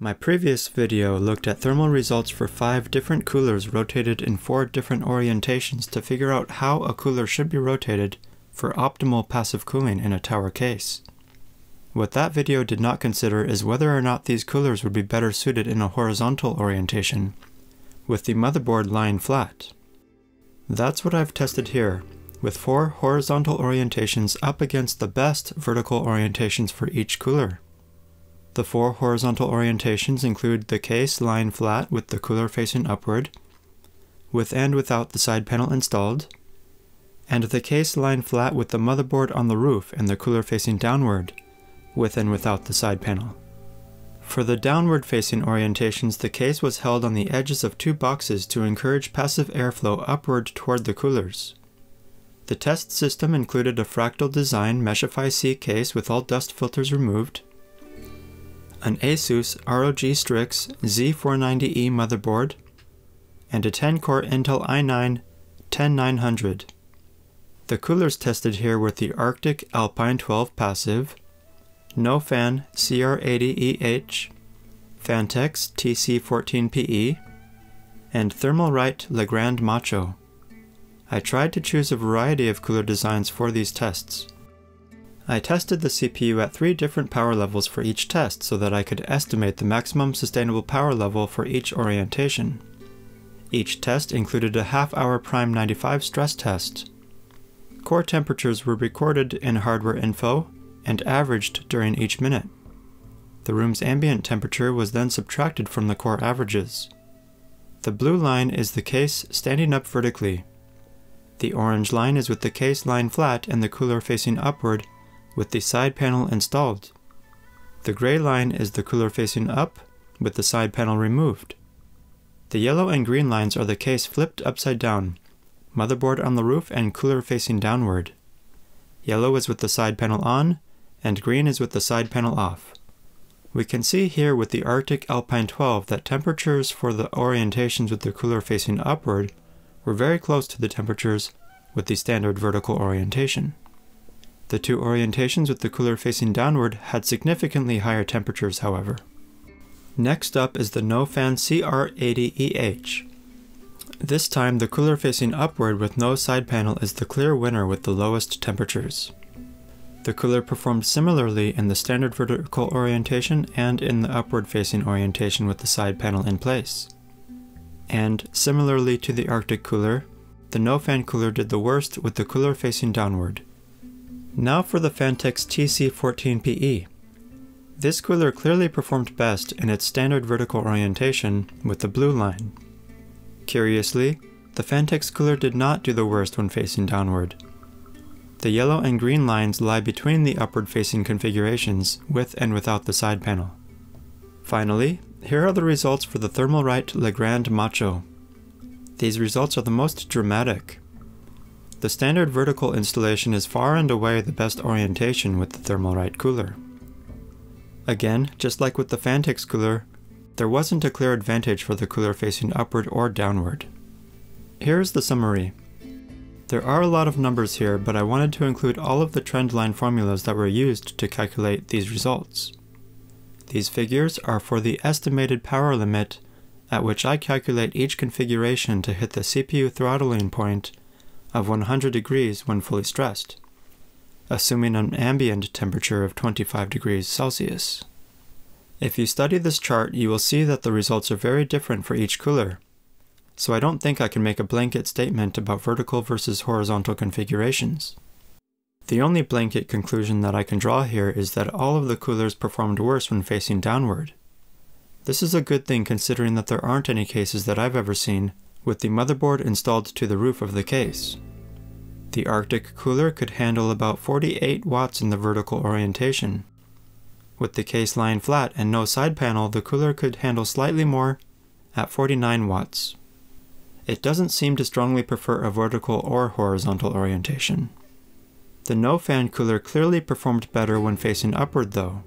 My previous video looked at thermal results for five different coolers rotated in four different orientations to figure out how a cooler should be rotated for optimal passive cooling in a tower case. What that video did not consider is whether or not these coolers would be better suited in a horizontal orientation, with the motherboard lying flat. That's what I've tested here, with four horizontal orientations up against the best vertical orientations for each cooler. The four horizontal orientations include the case lying flat with the cooler facing upward, with and without the side panel installed, and the case lying flat with the motherboard on the roof and the cooler facing downward, with and without the side panel. For the downward facing orientations, the case was held on the edges of two boxes to encourage passive airflow upward toward the coolers. The test system included a fractal design Meshify C case with all dust filters removed, an Asus ROG Strix Z490E motherboard, and a 10-core Intel i9 10900. The coolers tested here were the Arctic Alpine 12 passive, NoFan CR80EH, Phanteks TC14PE, and Thermalright Le Grand Macho. I tried to choose a variety of cooler designs for these tests. I tested the CPU at three different power levels for each test so that I could estimate the maximum sustainable power level for each orientation. Each test included a half-hour Prime 95 stress test. Core temperatures were recorded in HWiNFO and averaged during each minute. The room's ambient temperature was then subtracted from the core averages. The blue line is the case standing up vertically. The orange line is with the case lying flat and the cooler facing upward with the side panel installed. The gray line is the cooler facing up with the side panel removed. The yellow and green lines are the case flipped upside down, motherboard on the roof and cooler facing downward. Yellow is with the side panel on, and green is with the side panel off. We can see here with the Arctic Alpine 12 that temperatures for the orientations with the cooler facing upward were very close to the temperatures with the standard vertical orientation. The two orientations with the cooler facing downward had significantly higher temperatures, however. Next up is the NoFan CR80EH. This time, the cooler facing upward with no side panel is the clear winner with the lowest temperatures. The cooler performed similarly in the standard vertical orientation and in the upward facing orientation with the side panel in place. And similarly to the Arctic cooler, the NoFan cooler did the worst with the cooler facing downward. Now for the Phanteks TC14PE. This cooler clearly performed best in its standard vertical orientation with the blue line. Curiously, the Phanteks cooler did not do the worst when facing downward. The yellow and green lines lie between the upward facing configurations with and without the side panel. Finally, here are the results for the Thermalright Le Grand Macho. These results are the most dramatic. The standard vertical installation is far and away the best orientation with the Thermalright cooler. Again, just like with the Phanteks cooler, there wasn't a clear advantage for the cooler facing upward or downward. Here's the summary. There are a lot of numbers here, but I wanted to include all of the trendline formulas that were used to calculate these results. These figures are for the estimated power limit at which I calculate each configuration to hit the CPU throttling point of 100 degrees when fully stressed, assuming an ambient temperature of 25 degrees Celsius. If you study this chart, you will see that the results are very different for each cooler, so I don't think I can make a blanket statement about vertical versus horizontal configurations. The only blanket conclusion that I can draw here is that all of the coolers performed worse when facing downward. This is a good thing considering that there aren't any cases that I've ever seen with the motherboard installed to the roof of the case. The Arctic cooler could handle about 48 watts in the vertical orientation. With the case lying flat and no side panel, the cooler could handle slightly more at 49 watts. It doesn't seem to strongly prefer a vertical or horizontal orientation. The NoFan cooler clearly performed better when facing upward though.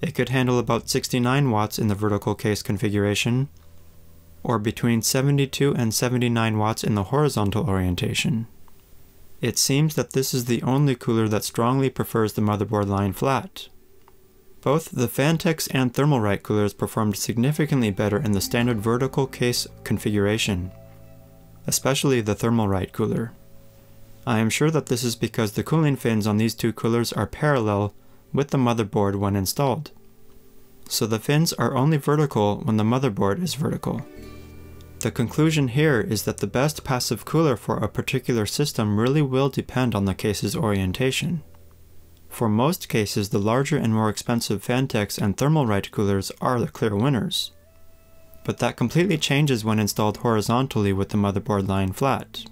It could handle about 69 watts in the vertical case configuration or between 72 and 79 watts in the horizontal orientation. It seems that this is the only cooler that strongly prefers the motherboard lying flat. Both the Phanteks and Thermalright coolers performed significantly better in the standard vertical case configuration, especially the Thermalright cooler. I am sure that this is because the cooling fins on these two coolers are parallel with the motherboard when installed. So the fins are only vertical when the motherboard is vertical. The conclusion here is that the best passive cooler for a particular system really will depend on the case's orientation. For most cases, the larger and more expensive Phanteks and Thermalright coolers are the clear winners. But that completely changes when installed horizontally with the motherboard lying flat.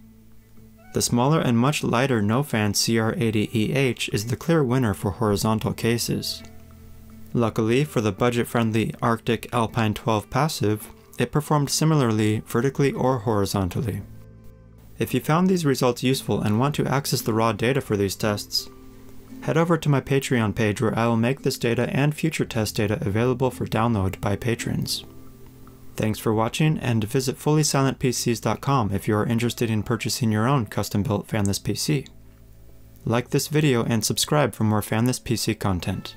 The smaller and much lighter NoFan CR80EH is the clear winner for horizontal cases. Luckily, for the budget-friendly Arctic Alpine 12 Passive, it performed similarly vertically or horizontally. If you found these results useful and want to access the raw data for these tests, head over to my Patreon page where I will make this data and future test data available for download by patrons. Thanks for watching, and visit fullysilentpcs.com if you are interested in purchasing your own custom-built fanless PC. Like this video and subscribe for more fanless PC content.